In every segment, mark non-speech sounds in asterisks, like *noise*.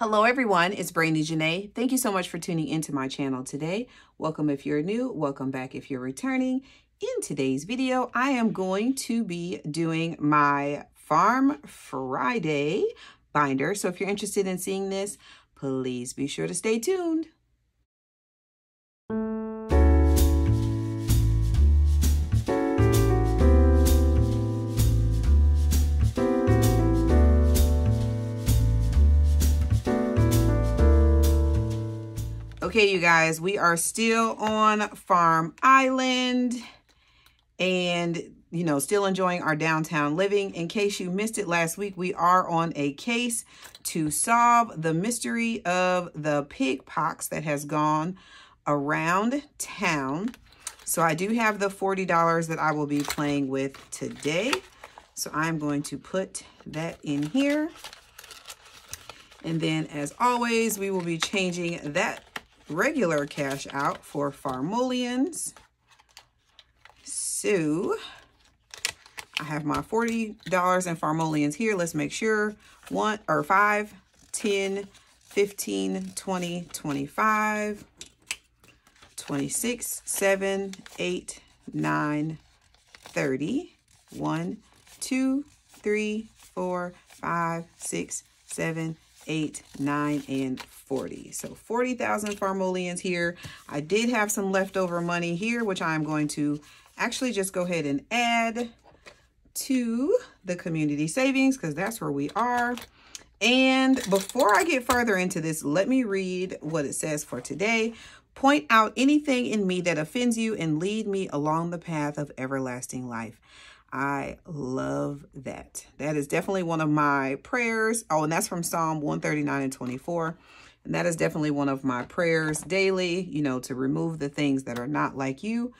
Hello everyone, it's Brandi Janei. Thank you so much for tuning into my channel today. Welcome if you're new, welcome back if you're returning. In today's video, I am going to be doing my Farm Friday binder. So if you're interested in seeing this, please be sure to stay tuned. Okay, you guys, we are still on Farm Island and, you know, still enjoying our downtown living. In case you missed it last week, we are on a case to solve the mystery of the pig pox that has gone around town. So I do have the $40 that I will be playing with today. So I'm going to put that in here. And then as always, we will be changing that regular cash out for Farmolians. So I have my $40 in Farmolians here. Let's make sure one or five, 10, 15, 20, 25, 26, 7, 8, 9, 30, 1, 2, 3, 4, 5, 6, 7, 8, 9, and 40. So 40,000 Farmolians here. I did have some leftover money here, which I'm going to actually just go ahead and add to the community savings because that's where we are. And before I get further into this, let me read what it says for today. Point out anything in me that offends you and lead me along the path of everlasting life. I love that. That is definitely one of my prayers. Oh, and that's from Psalm 139 and 24. And that is definitely one of my prayers daily, you know, to remove the things that are not like you.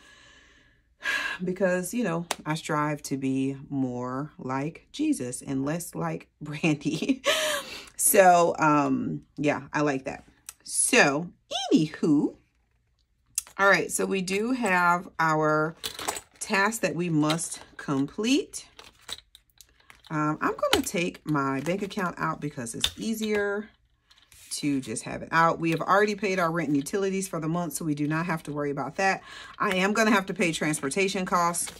*sighs* Because, you know, I strive to be more like Jesus and less like *laughs* Brandi. so, um, yeah, I like that. So, anywho, all right, so we do have our task that we must complete. Um, I'm going to take my bank account out because it's easier to just have it out. We have already paid our rent and utilities for the month, so we do not have to worry about that. I am going to have to pay transportation costs,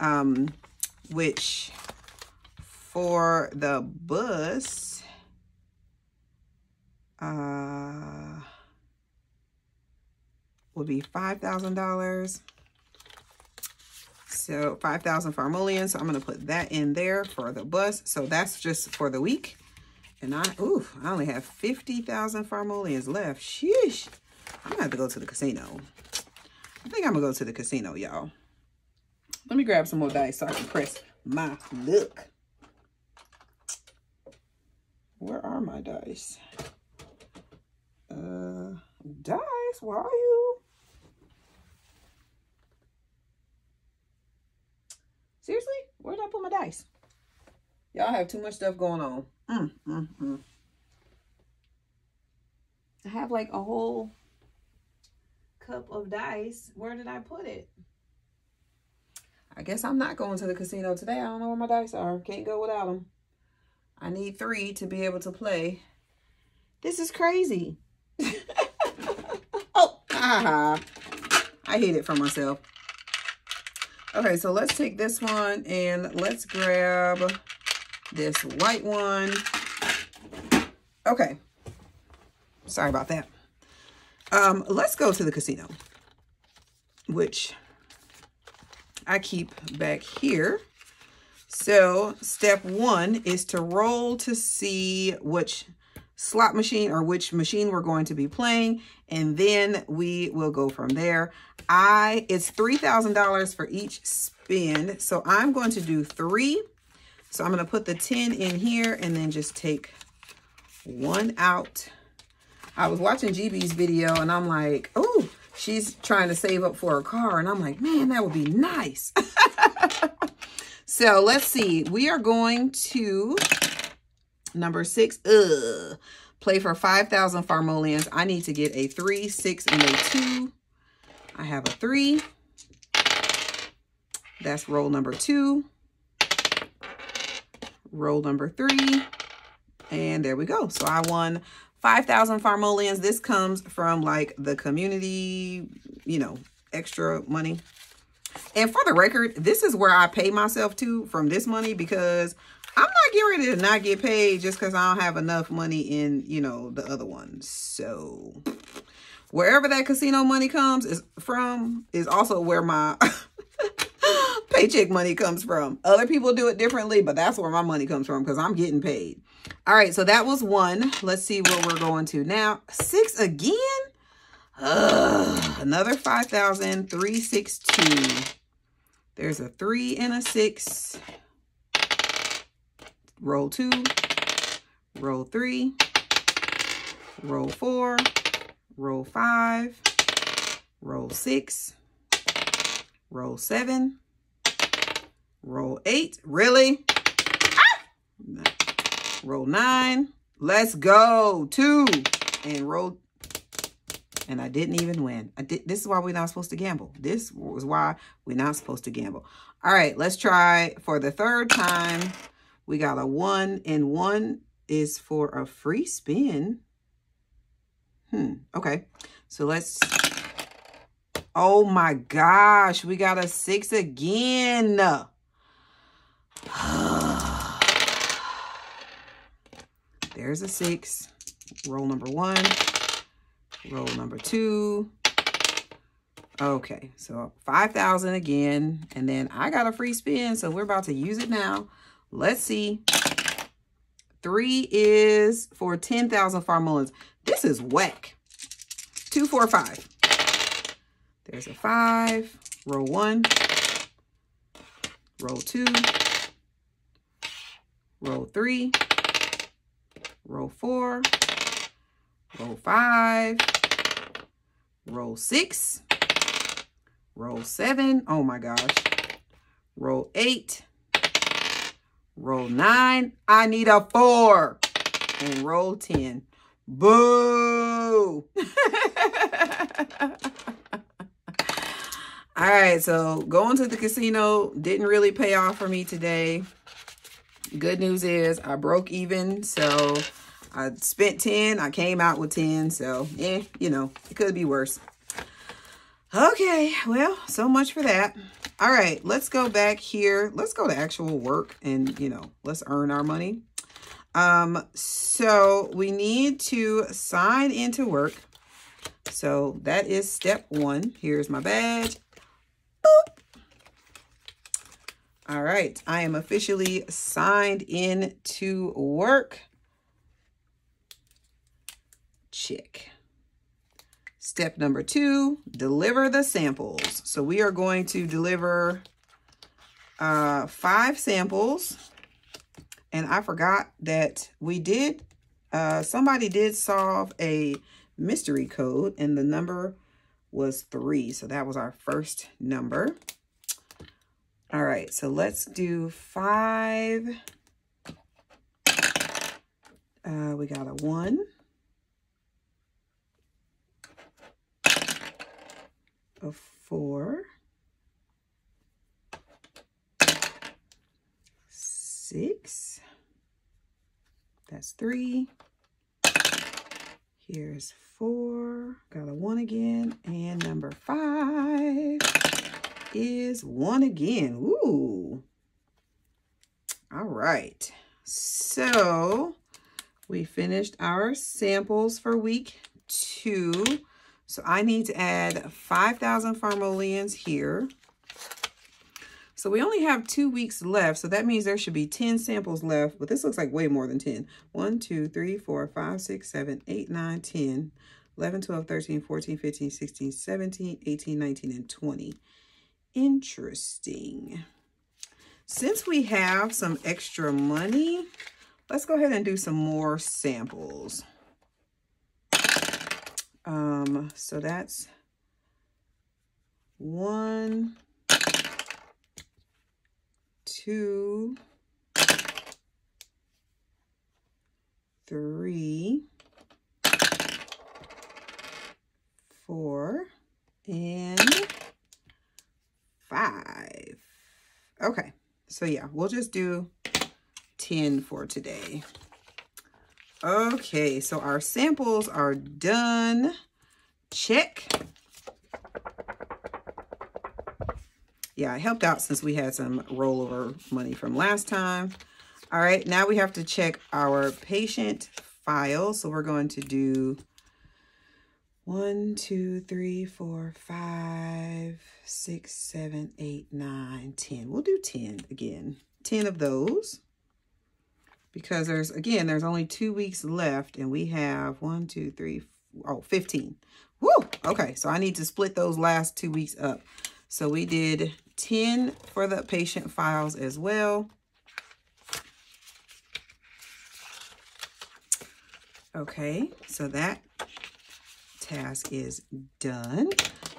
um, which for the bus, uh, would be $5,000. So 5,000 Farmolian. So I'm going to put that in there for the bus. So that's just for the week. And I, ooh, I only have 50,000 Farmolians left. Sheesh. I'm going to have to go to the casino. I think I'm going to go to the casino, y'all. Let me grab some more dice so I can press my luck. Where are my dice? Uh, dice, where are you? Seriously? Where did I put my dice? Y'all have too much stuff going on. Mm, mm, mm. I have like a whole cup of dice. Where did I put it? I guess I'm not going to the casino today. I don't know where my dice are. Can't go without them. I need three to be able to play. This is crazy. *laughs* oh, aha. I hate it for myself. Okay, so let's take this one and let's grab this white one. Okay. Sorry about that. Um, let's go to the casino, which I keep back here. So step one is to roll to see which slot machine or which machine we're going to be playing. And then we will go from there. I It's $3,000 for each spin. So I'm going to do three. So I'm going to put the 10 in here and then just take one out. I was watching GB's video and I'm like, oh, she's trying to save up for a car. And I'm like, man, that would be nice. *laughs* so let's see. We are going to Number six, ugh, play for 5,000 Farmolians. I need to get a three, six, and a two. I have a three. That's roll number two. Roll number three. And there we go. So I won 5,000 Farmolians. This comes from like the community, you know, extra money. And for the record, this is where I pay myself to from this money because I'm not getting ready to not get paid just because I don't have enough money in, you know, the other ones. So wherever that casino money comes is from is also where my *laughs* paycheck money comes from. Other people do it differently, but that's where my money comes from because I'm getting paid. All right, so that was one. Let's see where we're going to now. Six again? Ugh, another 5,000, 362. There's a three and a six. Roll two, roll three, roll four, roll five, roll six, roll seven, roll eight. Really? Ah! Roll nine. Let's go. Two. And roll. And I didn't even win. I did. This is why we're not supposed to gamble. This was why we're not supposed to gamble. All right, let's try for the third time. We got a one, and one is for a free spin. Hmm, okay. So let's... Oh my gosh, we got a six again. *sighs* There's a six. Roll number one. Roll number two. Okay, so 5,000 again. And then I got a free spin, so we're about to use it now. Let's see. Three is for 10,000 Farmolians. This is whack. Two, four, five. There's a five. Roll one. Roll two. Roll three. Row four, row five, row six, roll seven, oh my gosh, row eight, row nine, I need a four, and row 10. Boo! *laughs* All right, so going to the casino didn't really pay off for me today. Good news is I broke even, so I spent 10. I came out with 10. So, eh, you know, it could be worse. Okay, well, so much for that. All right, let's go back here. Let's go to actual work and, you know, let's earn our money. Um, so we need to sign into work. So that is step one. Here's my badge. Boop. All right, I am officially signed in to work. Check. Step number two, deliver the samples. So we are going to deliver uh, five samples. And I forgot that we did, uh, somebody did solve a mystery code and the number was three. So that was our first number. All right, so let's do five. Uh, we got a one. A four. Six. That's three. Here's four. Got a one again. And number five is one again. Ooh. All right. So we finished our samples for week two. So I need to add 5,000 Farmolians here. So we only have two weeks left. So that means there should be 10 samples left. But this looks like way more than 10. 1, 2, 3, 4, 5, 6, 7, 8, 9, 10, 11, 12, 13, 14, 15, 16, 17, 18, 19, and 20. Interesting. Since we have some extra money, let's go ahead and do some more samples. Um, so that's one, two, three, four, and five. Okay, so yeah, we'll just do 10 for today. Okay, so our samples are done. Check. Yeah, I helped out since we had some rollover money from last time. All right, now we have to check our patient file. So we're going to do one, two, three, four, five, six, seven, eight, nine, ten. We'll do 10 again. 10 of those because there's, again, there's only two weeks left and we have one, two, three, oh, 15. Woo! Okay, so I need to split those last two weeks up. So we did 10 for the patient files as well. Okay, so that task is done.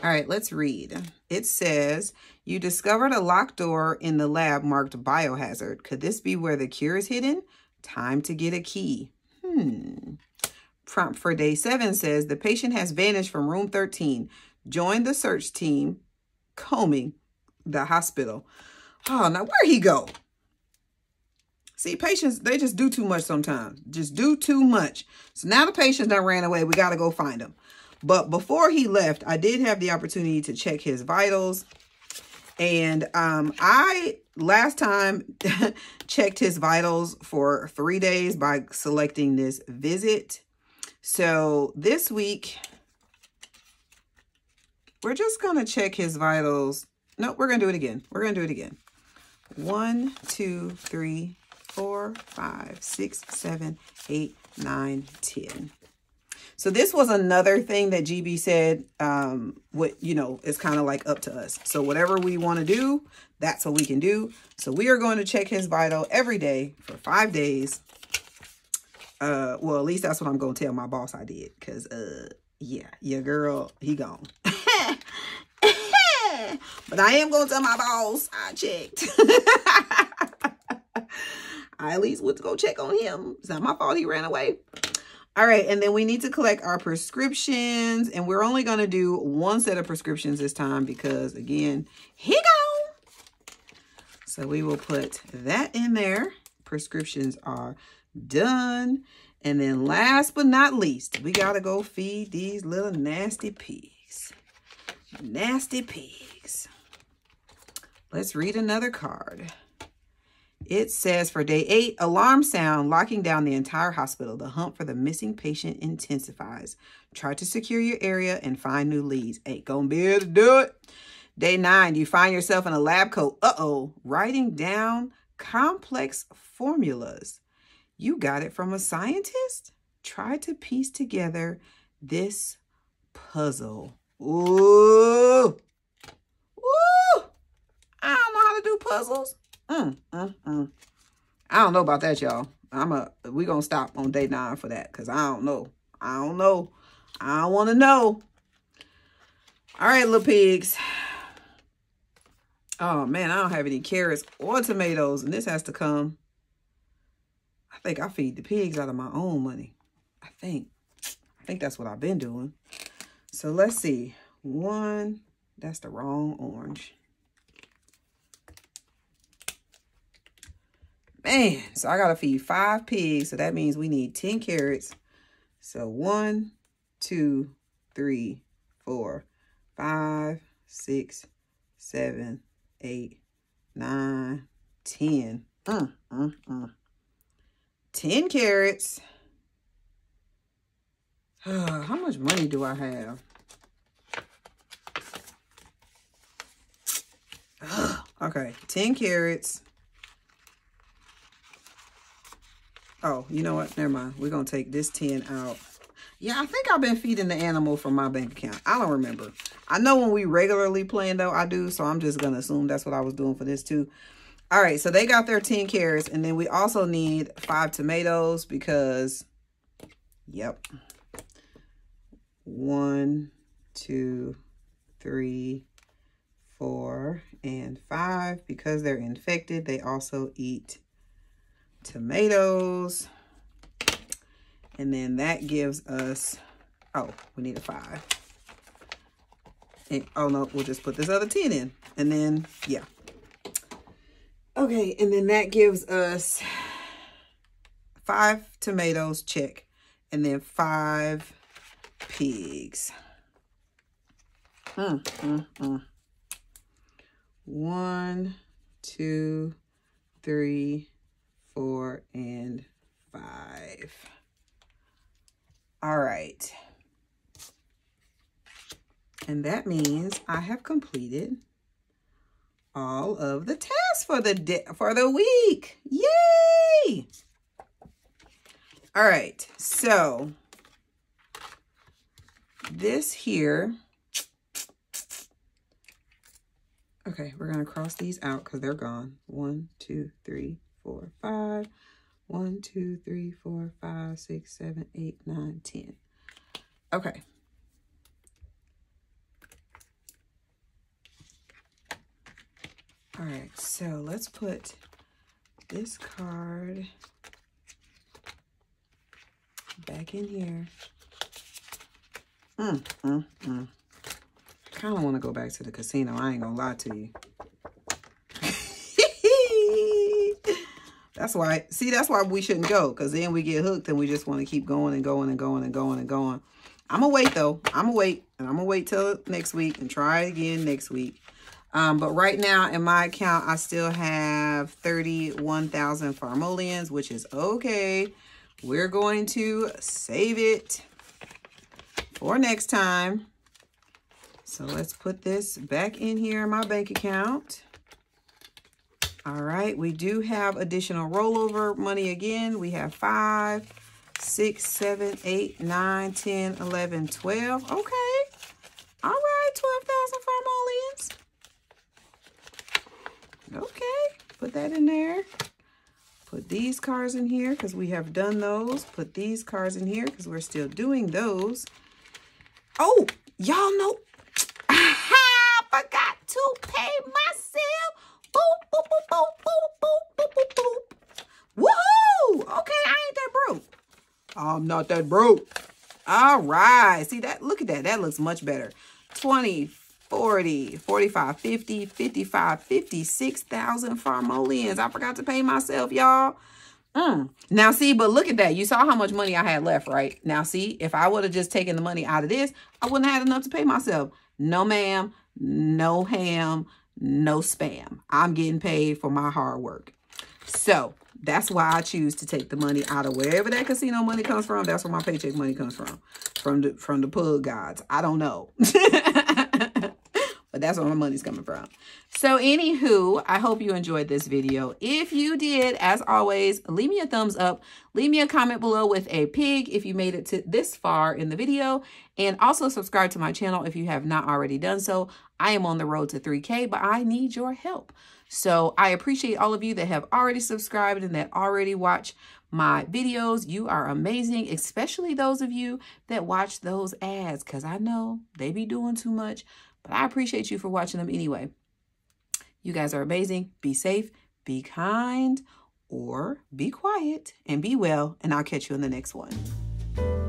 All right, let's read. It says, you discovered a locked door in the lab marked biohazard. Could this be where the cure is hidden? Time to get a key. Hmm. Prompt for day seven says, the patient has vanished from room 13. Join the search team combing the hospital. Oh, now where he go? See, patients, they just do too much sometimes. Just do too much. So now the patient done ran away. We got to go find him. But before he left, I did have the opportunity to check his vitals. And um, I, last time, *laughs* checked his vitals for three days by selecting this visit. So this week, we're just going to check his vitals. No, we're going to do it again. We're going to do it again. One, two, three, four, five, six, seven, eight, nine, ten. So this was another thing that GB said, um, what, you know, is kind of like up to us. So whatever we want to do, that's what we can do. So we are going to check his vital every day for five days. Uh, well, at least that's what I'm going to tell my boss I did. Because, uh, yeah, your girl, he gone. *laughs* but I am going to tell my boss I checked. *laughs* I at least went to go check on him. It's not my fault he ran away. All right, and then we need to collect our prescriptions. And we're only going to do one set of prescriptions this time because, again, he gone. So we will put that in there. Prescriptions are done. And then last but not least, we got to go feed these little nasty pigs. Nasty pigs. Let's read another card. It says for day eight, alarm sound locking down the entire hospital. The hunt for the missing patient intensifies. Try to secure your area and find new leads. Ain't gonna be able to do it. Day nine, you find yourself in a lab coat. Uh-oh, writing down complex formulas. You got it from a scientist? Try to piece together this puzzle. Ooh. Ooh. I don't know how to do puzzles. Mm, mm, mm. I don't know about that, y'all. I'm a we gonna stop on day nine for that because I don't know. I don't know. I don't want to know. All right, little pigs. *sighs* Oh man, I don't have any carrots or tomatoes, and this has to come. I think I feed the pigs out of my own money. I think. I think that's what I've been doing. So let's see. One, that's the wrong orange. Man, so I got to feed five pigs. So that means we need 10 carrots. So one, two, three, four, five, six, seven, eight, nine, ten. Uh, uh, uh. 10 carrots. *sighs* How much money do I have? *sighs* okay, 10 carrots. Oh, you know what? Never mind. We're going to take this 10 out. Yeah, I think I've been feeding the animal from my bank account. I don't remember. I know when we regularly plan, though, I do. So I'm just going to assume that's what I was doing for this, too. All right, so they got their 10 carrots. And then we also need five tomatoes because, yep. One, two, three, four, and five. Because they're infected, they also eat tomatoes. And then that gives us, oh, we need a five. And, oh, no, we'll just put this other 10 in. And then, yeah. Okay, and then that gives us five tomatoes, check. And then five pigs. Mm, mm, mm. One, two, three, four, and five. All right. And that means I have completed all of the tasks for the for the week. Yay! All right. So this here Okay, we're to cross these out because they're gone. One, two, three, four, five. One, two, three, four, five, six, seven, eight, nine, ten. Okay. All right, so let's put this card back in here. Mm, mm, mm kind of want to go back to the casino. I ain't going to lie to you. That's why, see, that's why we shouldn't go. Because then we get hooked and we just want to keep going and going and going and going and going. I'm going to wait, though. I'm going to wait. And I'm going to wait till next week and try again next week. Um, but right now in my account, I still have 31,000 Farmolians, which is okay. We're going to save it for next time. So let's put this back in here in my bank account. All right, we do have additional rollover money again. We have five, six, seven, eight, nine, ten, eleven, twelve. Okay. All right, 12,000 Farmolians. Okay, put that in there. Put these cards in here because we have done those. Put these cards in here because we're still doing those. Oh, y'all know *laughs* forgot to pay myself. I'm not that broke. All right. See that? Look at that. That looks much better. 20, 40, 45, 50, 55, 56,000 Farmolians. I forgot to pay myself, y'all. Mm. Now, see, but look at that. You saw how much money I had left, right? Now, see, if I would have just taken the money out of this, I wouldn't have had enough to pay myself. No, ma'am no ham, no spam. I'm getting paid for my hard work. So that's why I choose to take the money out of wherever that casino money comes from. That's where my paycheck money comes from. From the from the pug gods. I don't know. *laughs* but that's where my money's coming from. So anywho, I hope you enjoyed this video. If you did, as always, leave me a thumbs up. Leave me a comment below with a pig if you made it to this far in the video. And also subscribe to my channel if you have not already done so. I am on the road to 3K, but I need your help. So I appreciate all of you that have already subscribed and that already watch my videos. You are amazing, especially those of you that watch those ads because I know they be doing too much. But I appreciate you for watching them anyway. You guys are amazing. Be safe, be kind, or be quiet and be well. And I'll catch you in the next one.